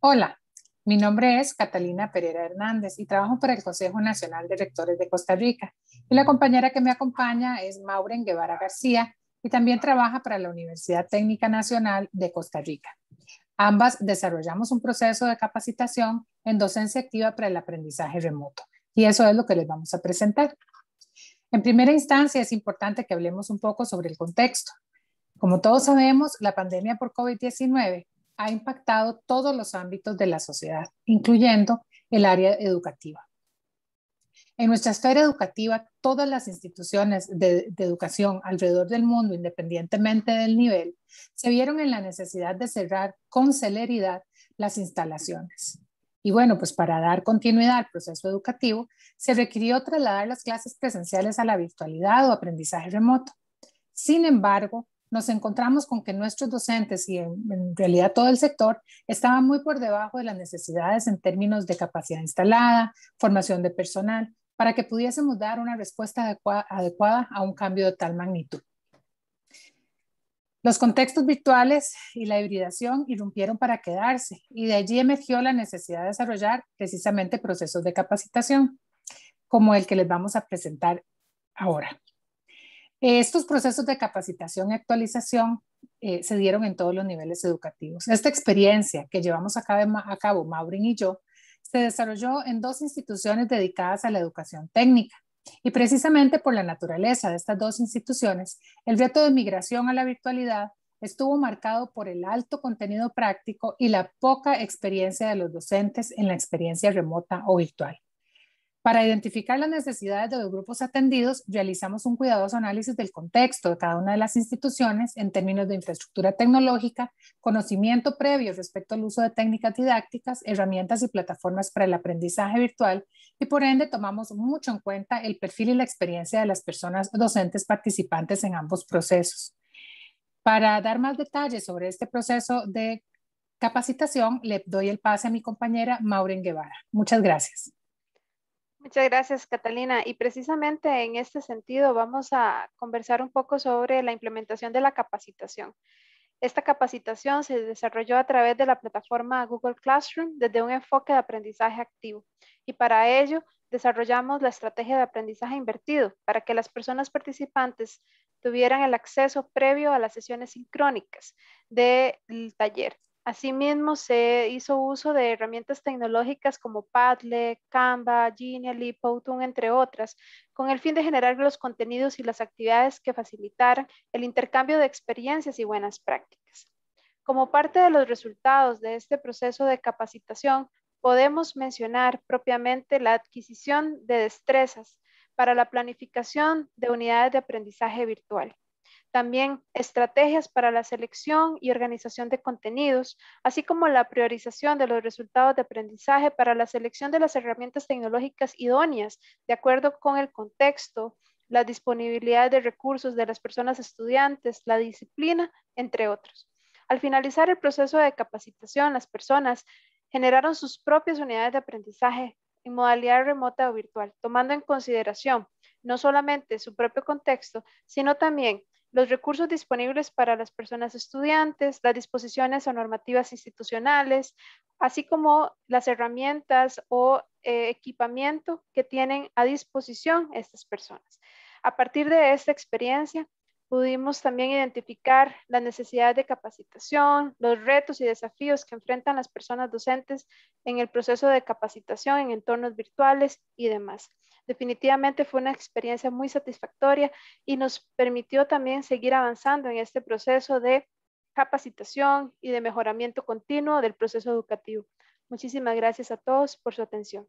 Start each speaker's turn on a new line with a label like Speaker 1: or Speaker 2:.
Speaker 1: Hola, mi nombre es Catalina Pereira Hernández y trabajo para el Consejo Nacional de Rectores de Costa Rica. Y la compañera que me acompaña es Mauren Guevara García y también trabaja para la Universidad Técnica Nacional de Costa Rica. Ambas desarrollamos un proceso de capacitación en docencia activa para el aprendizaje remoto y eso es lo que les vamos a presentar. En primera instancia, es importante que hablemos un poco sobre el contexto. Como todos sabemos, la pandemia por COVID-19 ha impactado todos los ámbitos de la sociedad, incluyendo el área educativa. En nuestra esfera educativa, todas las instituciones de, educación alrededor del mundo, independientemente del nivel, se vieron en la necesidad de cerrar con celeridad las instalaciones. Y bueno, pues para dar continuidad al proceso educativo, se requirió trasladar las clases presenciales a la virtualidad o aprendizaje remoto. Sin embargo, nos encontramos con que nuestros docentes y en, realidad todo el sector estaban muy por debajo de las necesidades en términos de capacidad instalada, formación de personal, para que pudiésemos dar una respuesta adecuada a un cambio de tal magnitud. Los contextos virtuales y la hibridación irrumpieron para quedarse y de allí emergió la necesidad de desarrollar precisamente procesos de capacitación, como el que les vamos a presentar ahora. Estos procesos de capacitación y actualización eh, se dieron en todos los niveles educativos. Esta experiencia que llevamos a cabo, a cabo Maureen y yo se desarrolló en dos instituciones dedicadas a la educación técnica. Y precisamente por la naturaleza de estas dos instituciones, el reto de migración a la virtualidad estuvo marcado por el alto contenido práctico y la poca experiencia de los docentes en la experiencia remota o virtual. Para identificar las necesidades de los grupos atendidos, realizamos un cuidadoso análisis del contexto de cada una de las instituciones en términos de infraestructura tecnológica, conocimiento previo respecto al uso de técnicas didácticas, herramientas y plataformas para el aprendizaje virtual y por ende tomamos mucho en cuenta el perfil y la experiencia de las personas docentes participantes en ambos procesos. Para dar más detalles sobre este proceso de capacitación, le doy el pase a mi compañera Maureen Guevara. Muchas gracias.
Speaker 2: Muchas gracias, Catalina. Y precisamente en este sentido vamos a conversar un poco sobre la implementación de la capacitación. Esta capacitación se desarrolló a través de la plataforma Google Classroom desde un enfoque de aprendizaje activo. Y para ello desarrollamos la estrategia de aprendizaje invertido para que las personas participantes tuvieran el acceso previo a las sesiones sincrónicas del taller. Asimismo, se hizo uso de herramientas tecnológicas como Padlet, Canva, Genially, Powtoon, entre otras, con el fin de generar los contenidos y las actividades que facilitaran el intercambio de experiencias y buenas prácticas. Como parte de los resultados de este proceso de capacitación, podemos mencionar propiamente la adquisición de destrezas para la planificación de unidades de aprendizaje virtual también estrategias para la selección y organización de contenidos, así como la priorización de los resultados de aprendizaje para la selección de las herramientas tecnológicas idóneas de acuerdo con el contexto, la disponibilidad de recursos de las personas estudiantes, la disciplina, entre otros. Al finalizar el proceso de capacitación, las personas generaron sus propias unidades de aprendizaje en modalidad remota o virtual, tomando en consideración no solamente su propio contexto, sino también los recursos disponibles para las personas estudiantes, las disposiciones o normativas institucionales, así como las herramientas o eh, equipamiento que tienen a disposición estas personas. A partir de esta experiencia, pudimos también identificar las necesidades de capacitación, los retos y desafíos que enfrentan las personas docentes en el proceso de capacitación en entornos virtuales y demás. Definitivamente fue una experiencia muy satisfactoria y nos permitió también seguir avanzando en este proceso de capacitación y de mejoramiento continuo del proceso educativo. Muchísimas gracias a todos por su atención.